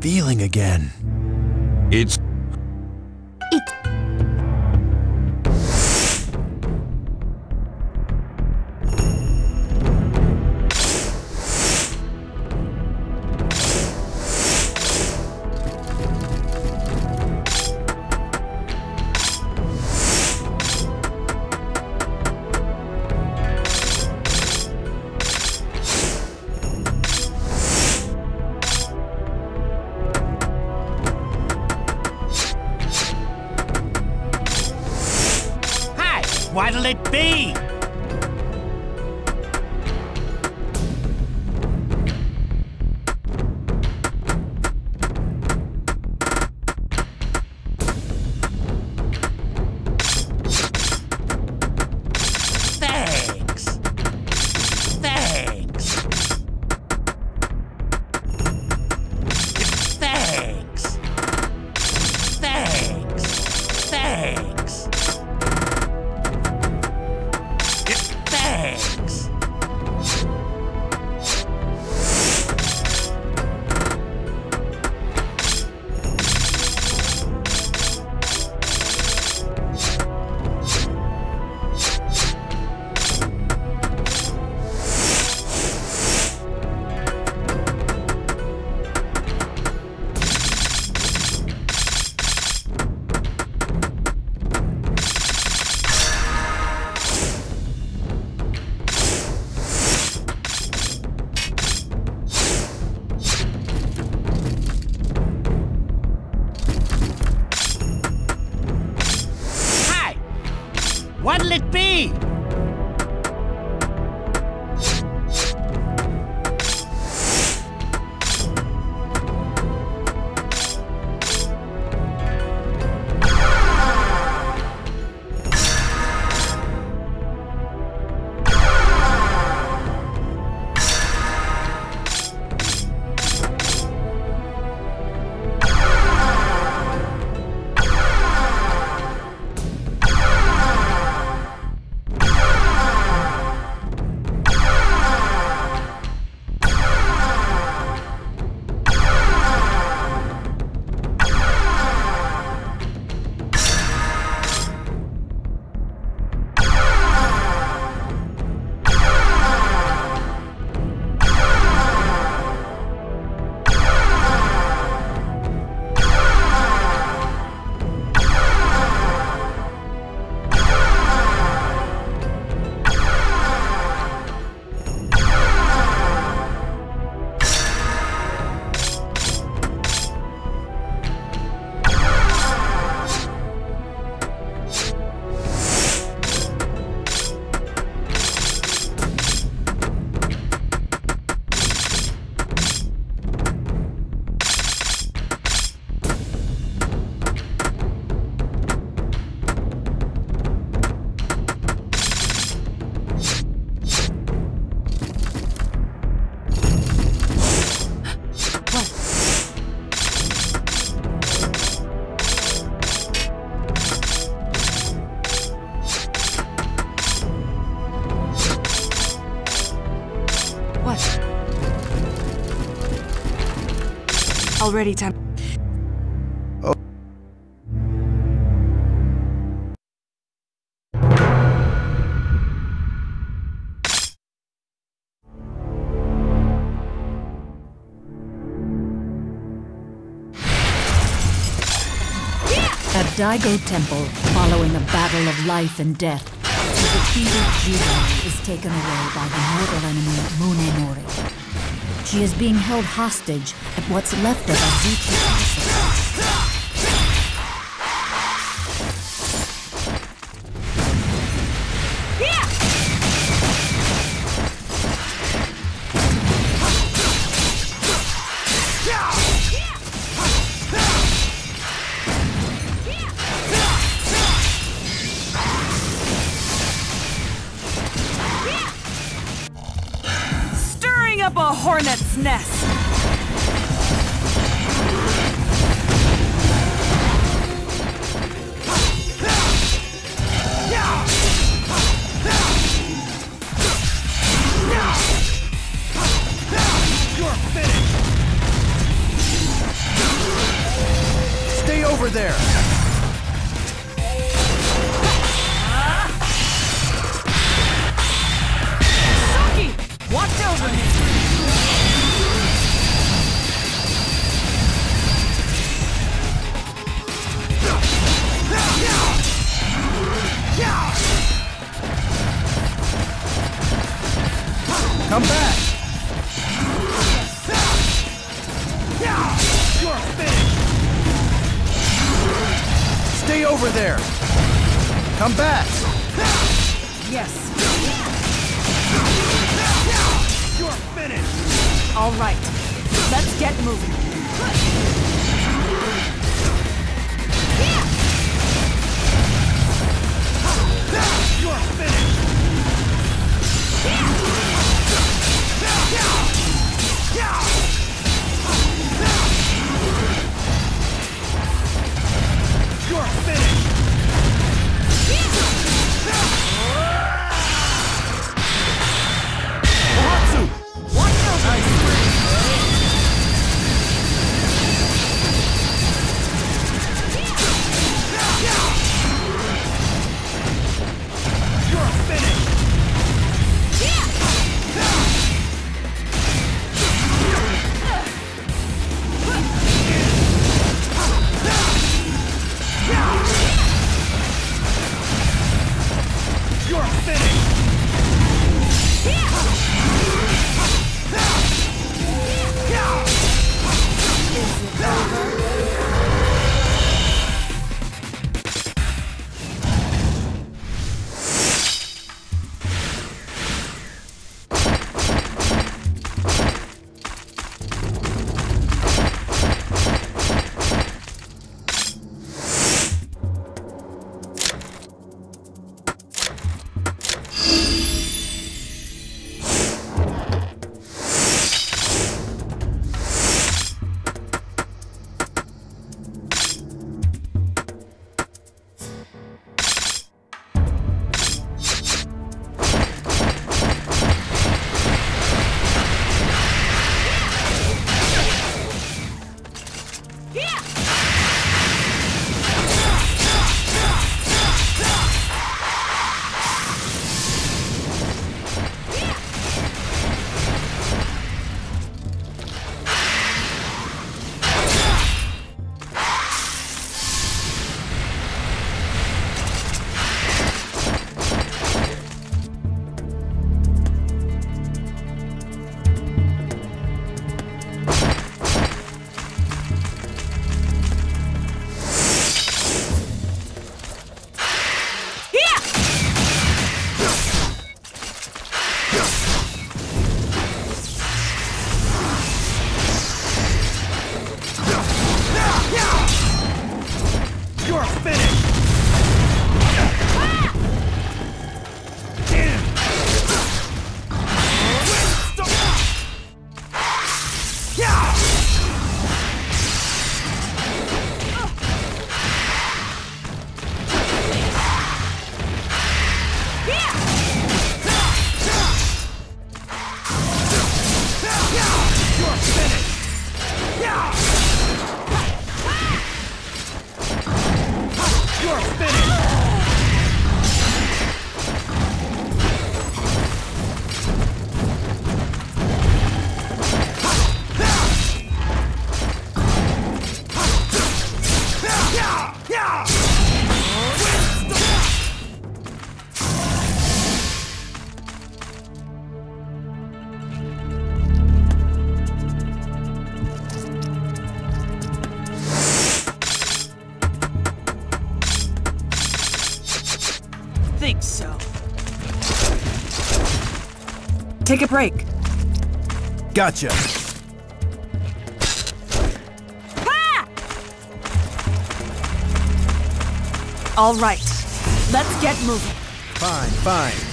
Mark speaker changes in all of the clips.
Speaker 1: feeling again.
Speaker 2: It's
Speaker 3: Hi, What'll it be?
Speaker 4: Already time.
Speaker 5: At Daigo Temple, following a battle of life and death, the defeated Jiren is taken away by the mortal enemy Munemori. She is being held hostage at what's left of Azuchi Castle.
Speaker 4: Let's get moving.
Speaker 3: You're finished! You're finished!
Speaker 1: Gotcha. Ha!
Speaker 4: All right, let's get moving.
Speaker 1: Fine, fine.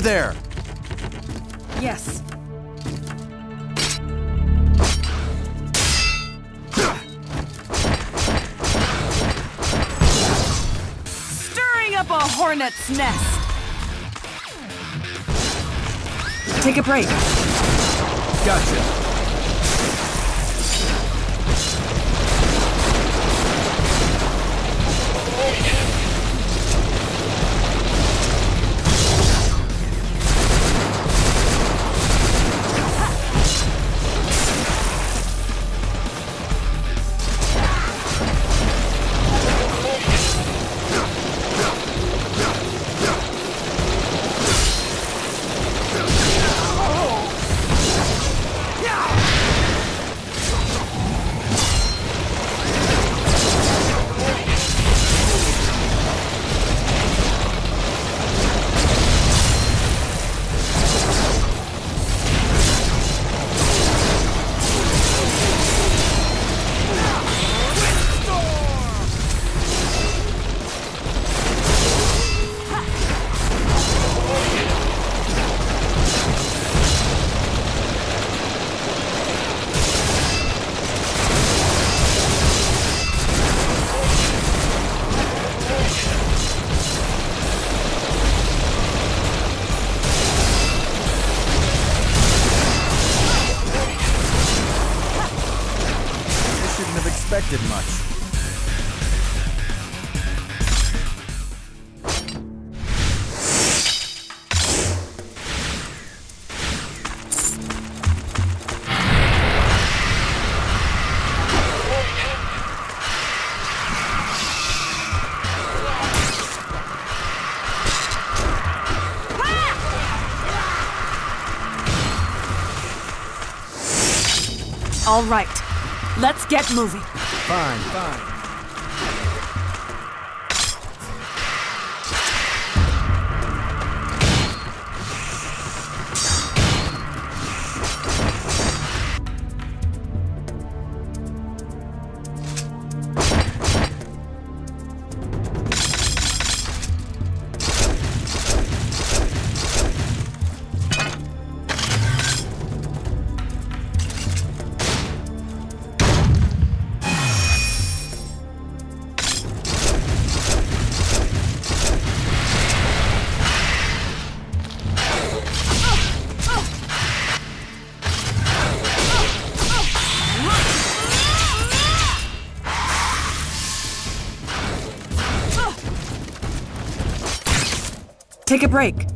Speaker 1: Over there!
Speaker 4: Yes. Stirring up a hornet's nest. Take a break.
Speaker 1: Gotcha.
Speaker 4: All right. Let's get moving.
Speaker 1: Fine, fine.
Speaker 4: Take a break.